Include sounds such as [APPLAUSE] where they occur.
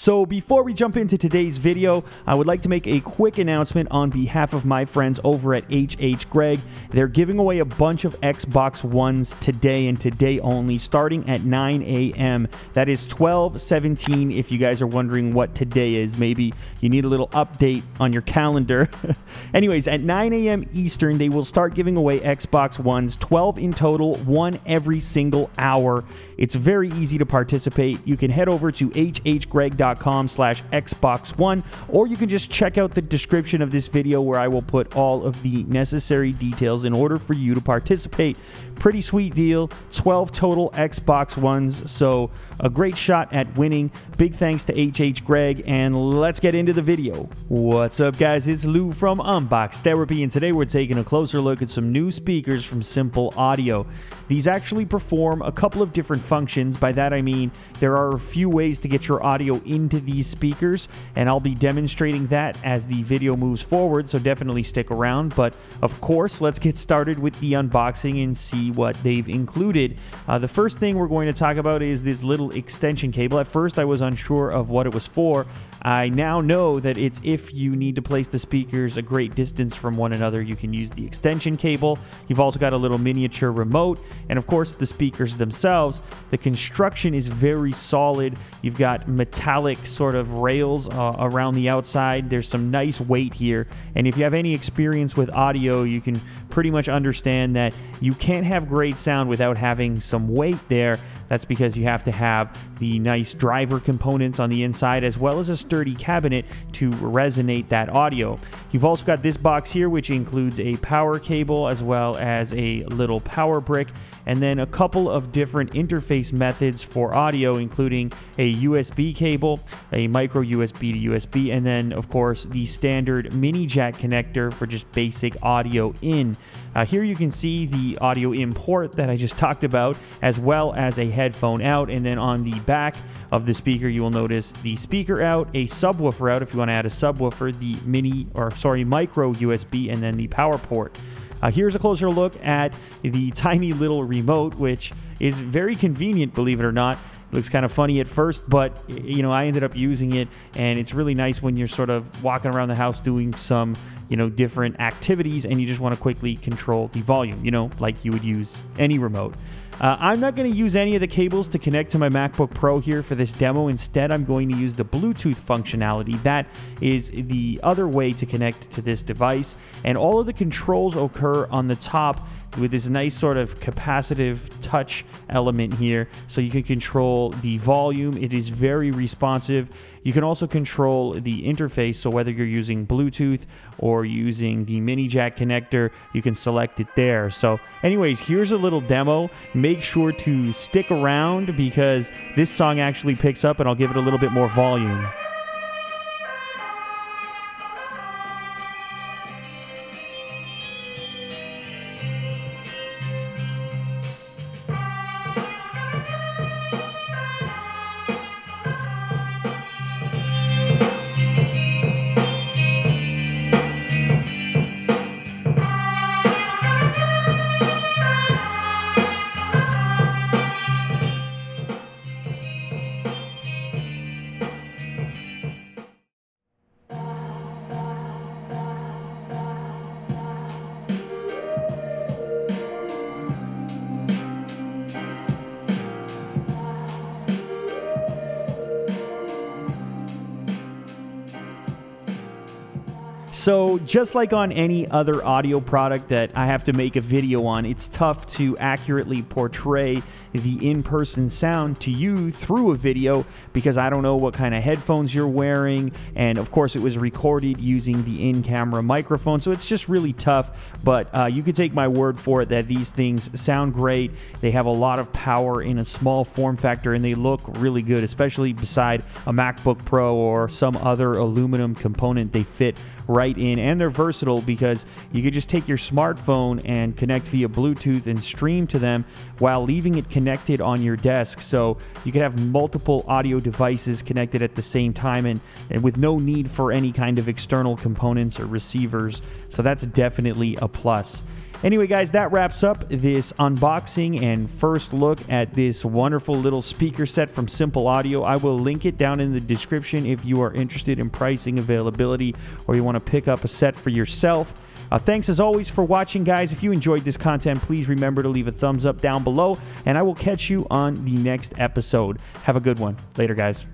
So before we jump into today's video, I would like to make a quick announcement on behalf of my friends over at HH Gregg. They're giving away a bunch of Xbox Ones today and today only, starting at 9 a.m. That is 12:17. if you guys are wondering what today is. Maybe you need a little update on your calendar. [LAUGHS] Anyways, at 9 a.m. Eastern, they will start giving away Xbox Ones, 12 in total, one every single hour. It's very easy to participate. You can head over to hhgregg.com slash Xbox One, or you can just check out the description of this video where I will put all of the necessary details in order for you to participate. Pretty sweet deal. 12 total Xbox Ones, so a great shot at winning. Big thanks to HH Gregg, and let's get into the video. What's up, guys? It's Lew from Unbox Therapy, and today we're taking a closer look at some new speakers from Simple Audio. These actually perform a couple of different functions. By that I mean there are a few ways to get your audio into these speakers, and I'll be demonstrating that as the video moves forward, so definitely stick around. But of course, let's get started with the unboxing and see what they've included. Uh, the first thing we're going to talk about is this little extension cable. At first, I was unsure of what it was for. I now know that it's if you need to place the speakers a great distance from one another, you can use the extension cable. You've also got a little miniature remote, and of course, the speakers themselves. The construction is very solid. You've got metallic sort of rails uh, around the outside. There's some nice weight here, and if you have any experience with audio, you can pretty much understand that you can't have great sound without having some weight there. That's because you have to have the nice driver components on the inside as well as a sturdy cabinet to resonate that audio. You've also got this box here which includes a power cable as well as a little power brick and then a couple of different interface methods for audio, including a USB cable, a micro USB to USB, and then, of course, the standard mini jack connector for just basic audio in. Uh, here you can see the audio import that I just [LAUGHS] talked about, as well as a headphone out, and then on the back, of the speaker, you will notice the speaker out, a subwoofer out if you want to add a subwoofer, the mini or sorry, micro USB, and then the power port. Uh, here's a closer look at the [LAUGHS] tiny little remote, which is very convenient, believe it or not. It looks kind of funny at first, but you know, I ended up using it, and it's really nice when you're sort of walking around the house doing some, you know, different activities, and you just want to quickly control the volume, you know, like you would use any remote. Uh, I'm not going to use any of the cables to connect to my MacBook Pro here for this demo. Instead, I'm going to use the Bluetooth functionality. That is the other way to connect to this device. And all of the controls occur on the top with this nice sort of capacitive touch element here. So you can control the volume. It is very responsive. You can also control the interface. So whether you're using bluetooth or using the mini jack connector you can select it there. So anyways here's a little demo. Make sure to stick around because this song actually picks up and I'll give it a little bit more volume So, just like on any other audio product that I have to make a video on, it's tough to accurately portray the in person sound to you through a video because I don't know what kind of headphones you're wearing. And of course, it was recorded using the in camera microphone. So, it's just really tough. But uh, you can take my word for it that these things sound great. They have a lot of power in a small form factor and they look really good, especially beside a MacBook Pro or some other aluminum component. They fit right in and they're versatile because you could just take your smartphone and connect via Bluetooth and stream to them while leaving it connected on your desk. So you could have multiple audio devices connected at the same time and, and with no need for any kind of external components or receivers. So that's definitely a plus. Anyway, guys, that wraps up this unboxing and first look at this wonderful little speaker set from Simple Audio. I will link it down in the description if you are interested in pricing, availability, or you want to pick up a set for yourself. Uh, thanks as always for watching, guys. If you enjoyed this content, please remember to leave a thumbs up down below, and I will catch you on the next episode. Have a good one. Later, guys.